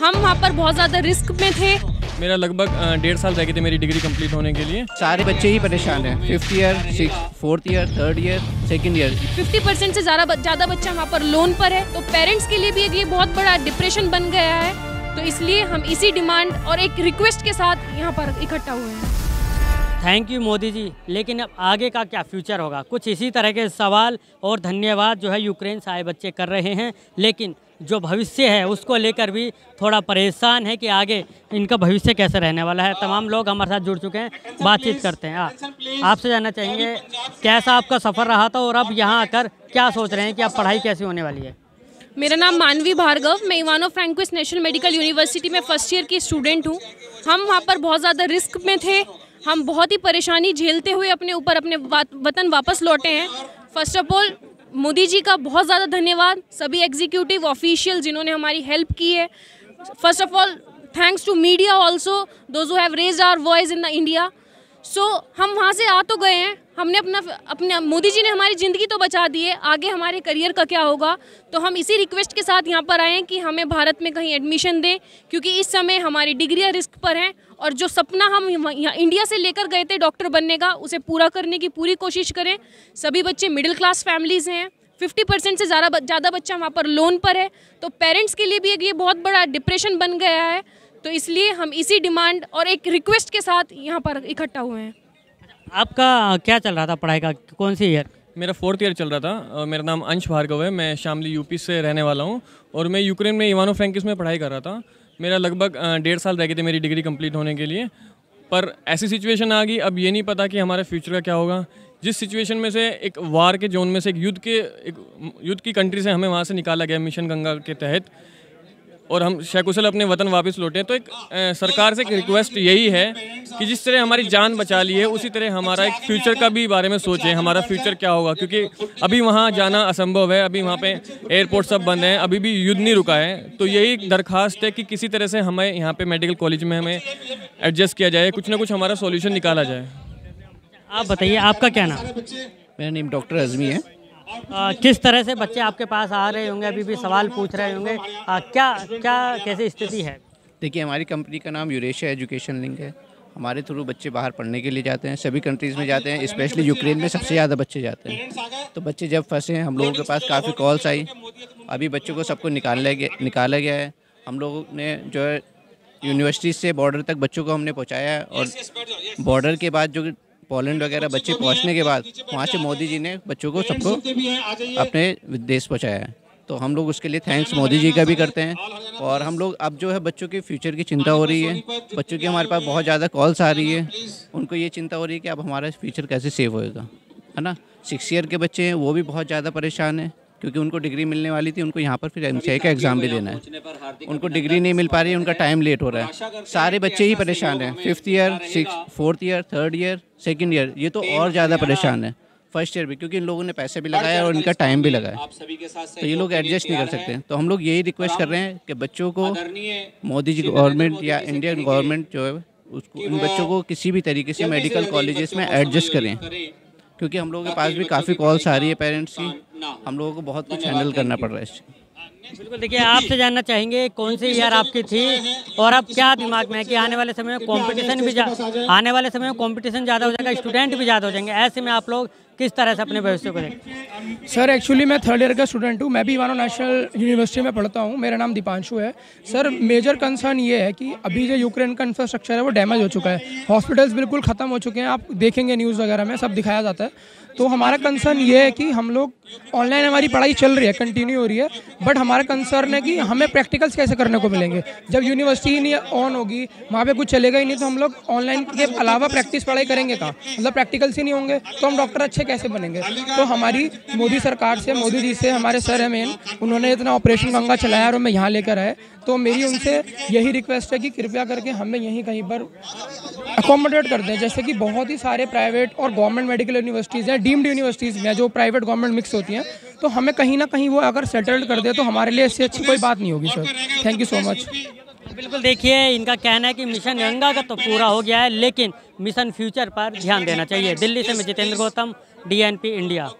हम वहाँ पर बहुत ज़्यादा रिस्क में थे। मेरा लगभग डेढ़ साल रह गए थे मेरी डिग्री कंप्लीट होने के लिए। सारे बच्चे ही परेशान हैं। Fifth year six fourth year third year second year 50 percent से ज़्यादा ज़्यादा बच्चा वहाँ पर लोन पर है। तो पेरेंट्स के लिए भी एक ये बहुत बड़ा डिप्रेशन बन गया है। तो इसलिए हम इसी डिमांड और एक रिक्वेस्ट के साथ यहाँ पर इकट्ठा हुए हैं। थैंक यू मोदी जी लेकिन अब आगे का क्या फ्यूचर होगा? कुछ इसी तरह के सवाल और धन्यवाद जो है यूक्रेन से आए बच्चे कर रहे हैं। लेकिन जो भविष्य है उसको लेकर भी थोड़ा परेशान है कि आगे इनका भविष्य कैसे रहने वाला है। तमाम लोग हमारे साथ जुड़ चुके हैं। बातचीत करते हैं। आपसे जानना चाहेंगे कैसा आपका सफ़र रहा था और अब यहाँ आकर क्या सोच रहे हैं कि अब पढ़ाई कैसी होने वाली है? मेरा नाम मानवी भार्गव। मैं Ivano Frankivsk national medical university में फ़र्स्ट ईयर की स्टूडेंट हूँ। हम वहाँ पर बहुत ज़्यादा रिस्क में थे। हम बहुत ही परेशानी झेलते हुए अपने ऊपर अपने वतन वापस लौटे हैं। First of all Modi ji का बहुत ज़्यादा धन्यवाद, सभी एग्जीक्यूटिव ऑफिशियल जिन्होंने हमारी हेल्प की है। First of all thanks to media also those have raise our voice in the India so so, हम वहाँ से आ तो गए हैं। हमने अपना अपने मोदी जी ने हमारी ज़िंदगी तो बचा दी है। आगे हमारे करियर का क्या होगा? तो हम इसी रिक्वेस्ट के साथ यहाँ पर आए हैं कि हमें भारत में कहीं एडमिशन दें क्योंकि इस समय हमारी डिग्रियाँ रिस्क पर हैं और जो सपना हम यहाँ इंडिया से लेकर गए थे डॉक्टर बनने का उसे पूरा करने की पूरी कोशिश करें। सभी बच्चे मिडिल क्लास फैमिलीज़ हैं। फिफ्टी परसेंट से ज़्यादा ज़्यादा बच्चा वहाँ पर लोन पर है। तो पेरेंट्स के लिए भी एक ये बहुत बड़ा डिप्रेशन बन गया है। तो इसलिए हम इसी डिमांड और एक रिक्वेस्ट के साथ यहाँ पर इकट्ठा हुए हैं। आपका क्या चल रहा था पढ़ाई का? कौन सी ईयर मेरा फोर्थ ईयर चल रहा था। और मेरा नाम अंश भार्गव है। मैं शामली यूपी से रहने वाला हूँ और मैं यूक्रेन में इवानो फ्रैंकिस में पढ़ाई कर रहा था। मेरा लगभग डेढ़ साल रह गए थे मेरी डिग्री कंप्लीट होने के लिए। पर ऐसी सिचुएशन आ गई। अब ये नहीं पता कि हमारे फ्यूचर का क्या होगा। जिस सिचुएशन में से एक वार के जोन में से एक युद्ध के एक युद्ध की कंट्री से हमें वहाँ से निकाला गया मिशन गंगा के तहत और हम शकुशल अपने वतन वापस लौटे तो एक सरकार से एक रिक्वेस्ट यही है कि जिस तरह हमारी जान बचा ली है उसी तरह हमारा एक फ्यूचर का भी बारे में सोचें हमारा फ्यूचर क्या होगा? क्योंकि अभी वहाँ जाना असंभव है अभी वहाँ पे एयरपोर्ट सब बंद हैं अभी भी युद्ध नहीं रुका है। तो यही दरखास्त है कि किसी तरह से हमें यहाँ पे मेडिकल कॉलेज में हमें एडजस्ट किया जाए कुछ ना कुछ हमारा सोल्यूशन निकाला जाए। आप बताइए आपका क्या नाम? मेरा नेम डॉक्टर अजमी है। आ, किस तरह से बच्चे आपके पास आ रहे होंगे? अभी भी सवाल पूछ रहे होंगे। क्या क्या कैसी स्थिति है? देखिए हमारी कंपनी का नाम यूरेशिया एजुकेशन लिंक है। हमारे थ्रू बच्चे बाहर पढ़ने के लिए जाते हैं सभी कंट्रीज़ में जाते हैं स्पेशली यूक्रेन में सबसे ज़्यादा बच्चे जाते हैं। तो बच्चे जब फंसे हैं हम लोगों के पास काफ़ी कॉल्स आई। अभी बच्चों को सबको निकाला गया निकाला गया है। हम लोगों ने जो है यूनिवर्सिटी से बॉर्डर तक बच्चों को हमने पहुँचाया है और बॉर्डर के बाद जो पोलैंड वगैरह बच्चे पहुँचने के बाद वहाँ से मोदी जी ने बच्चों को सबको अपने देश पहुँचाया है। तो हम लोग उसके लिए थैंक्स मोदी जी का भी करते हैं। और हम लोग अब जो है बच्चों के फ्यूचर की चिंता हो रही है। बच्चों की हमारे पास बहुत ज़्यादा कॉल्स आ रही है। उनको ये चिंता हो रही है कि अब हमारा फ्यूचर कैसे सेव होएगा है ना? सिक्स ईयर के बच्चे हैं वो भी बहुत ज़्यादा परेशान हैं। क्योंकि उनको डिग्री मिलने वाली थी उनको यहाँ पर फिर एम का एग्ज़ाम भी देना है। उनको डिग्री नहीं मिल पा रही है उनका टाइम लेट हो रहा है। सारे बच्चे ही परेशान हैं। Fifth year six fourth year third year second year ये तो और ज़्यादा परेशान है। फ़र्स्ट ईयर भी क्योंकि इन लोगों ने पैसे भी लगाया और इनका टाइम भी लगाया। तो ये लोग एडजस्ट नहीं कर सकते। तो हम लोग यही रिक्वेस्ट कर रहे हैं कि बच्चों को मोदी जी गवर्नमेंट या इंडियन गवर्नमेंट जो है उसको इन बच्चों को किसी भी तरीके से मेडिकल कॉलेजेस में एडजस्ट करें। क्योंकि हम लोगों के पास भी काफ़ी कॉल्स आ रही है पेरेंट्स की। हम लोगों को बहुत कुछ हैंडल करना पड़ रहा है। इससे बिल्कुल देखिए आपसे जानना चाहेंगे कौन सी ईयर आपकी थी और अब क्या दिमाग में है कि आने वाले समय में कंपटीशन भी आने वाले समय में कंपटीशन ज़्यादा हो जाएगा स्टूडेंट भी ज़्यादा हो जाएँगे। ऐसे में आप लोग किस तरह से अपने भविष्य को देखते सर एक्चुअली मैं थर्ड ईयर का स्टूडेंट हूँ। मैं भी इवानो नेशनल यूनिवर्सिटी में पढ़ता हूँ। मेरा नाम दीपांशु है। सर मेजर कंसर्न ये है कि अभी जो यूक्रेन का इंफ्रास्ट्रक्चर है, वो डैमेज हो चुका है। हॉस्पिटल्स बिल्कुल ख़त्म हो चुके हैं। आप देखेंगे न्यूज़ वगैरह में, सब दिखाया जाता है। तो हमारा कंसर्न ये है कि हम लोग ऑनलाइन हमारी पढ़ाई चल रही है कंटिन्यू हो रही है। बट हमारा कंसर्न है कि हमें प्रैक्टिकल्स कैसे करने को मिलेंगे? जब यूनिवर्सिटी ही नहीं ऑन होगी, वहाँ पे कुछ चलेगा ही नहीं तो हम लोग ऑनलाइन के अलावा प्रैक्टिस पढ़ाई करेंगे कहाँ? मतलब प्रैक्टिकल्स ही नहीं होंगे। तो हम डॉक्टर अच्छे कैसे बनेंगे? तो हमारी मोदी सरकार से, मोदी जी से, हमारे सर है मेन उन्होंने इतना ऑपरेशन गंगा चलाया और हमें यहाँ लेकर आए। तो मेरी उनसे यही रिक्वेस्ट है कि कृपया करके हमें यहीं कहीं पर अकोमोडेट कर दें। जैसे कि बहुत ही सारे प्राइवेट और गवर्नमेंट मेडिकल यूनिवर्सिटीज़ हैं डीम्ड यूनिवर्सिटीज़ में जो प्राइवेट गवर्नमेंट मिक्स होती हैं। तो हमें कहीं ना कहीं वो अगर सेटल्ड कर दे तो हमारे लिए इससे अच्छी कोई बात नहीं होगी sir thank you so much बिल्कुल देखिए, इनका कहना है कि मिशन गंगा का तो पूरा हो गया है, लेकिन मिशन फ्यूचर पर ध्यान देना चाहिए। दिल्ली से मैं जितेंद्र गौतम डीएनपी इंडिया